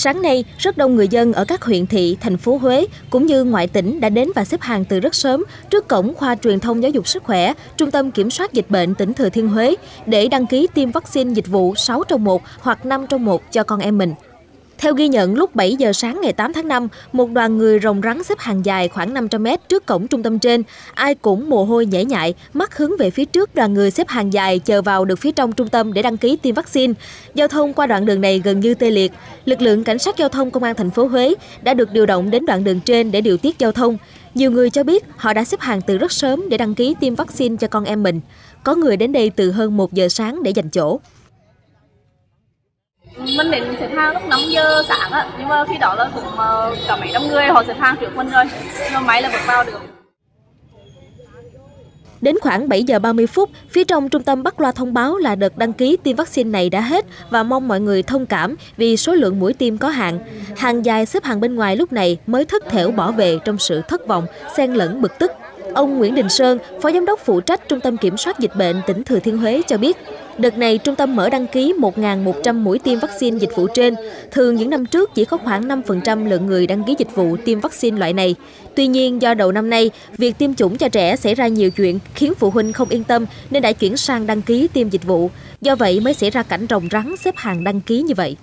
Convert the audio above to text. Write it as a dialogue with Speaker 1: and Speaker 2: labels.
Speaker 1: Sáng nay, rất đông người dân ở các huyện thị, thành phố Huế cũng như ngoại tỉnh đã đến và xếp hàng từ rất sớm trước cổng khoa truyền thông giáo dục sức khỏe, Trung tâm Kiểm soát Dịch bệnh tỉnh Thừa Thiên Huế để đăng ký tiêm vaccine dịch vụ 6 trong 1 hoặc 5 trong 1 cho con em mình. Theo ghi nhận, lúc 7 giờ sáng ngày 8 tháng 5, một đoàn người rồng rắn xếp hàng dài khoảng 500 mét trước cổng trung tâm trên. Ai cũng mồ hôi nhễ nhại, mắt hướng về phía trước đoàn người xếp hàng dài chờ vào được phía trong trung tâm để đăng ký tiêm vaccine. Giao thông qua đoạn đường này gần như tê liệt. Lực lượng cảnh sát giao thông công an thành phố Huế đã được điều động đến đoạn đường trên để điều tiết giao thông. Nhiều người cho biết họ đã xếp hàng từ rất sớm để đăng ký tiêm vaccine cho con em mình. Có người đến đây từ hơn 1 giờ sáng để giành chỗ
Speaker 2: mình đến xếp hàng lúc 5 giờ sáng á nhưng mà khi đó là cũng ờ, cả mấy trăm người họ xếp hàng trước mình rồi nhưng mà máy là vẫn vào được
Speaker 1: Đến khoảng 7 giờ 30 phút, phía trong trung tâm bắt loa thông báo là đợt đăng ký tiêm vaccine này đã hết và mong mọi người thông cảm vì số lượng mũi tiêm có hạn. Hàng dài xếp hàng bên ngoài lúc này mới thất thểu bỏ về trong sự thất vọng, xen lẫn bực tức. Ông Nguyễn Đình Sơn, Phó Giám đốc phụ trách Trung tâm Kiểm soát Dịch bệnh tỉnh Thừa Thiên Huế cho biết, đợt này trung tâm mở đăng ký 1.100 mũi tiêm vaccine dịch vụ trên. Thường những năm trước chỉ có khoảng 5% lượng người đăng ký dịch vụ tiêm vaccine loại này. Tuy nhiên, do đầu năm nay, việc tiêm chủng cho trẻ xảy ra nhiều chuyện khiến phụ huynh không yên tâm nên đã chuyển sang đăng ký tiêm dịch vụ. Do vậy mới xảy ra cảnh rồng rắn xếp hàng đăng ký như vậy.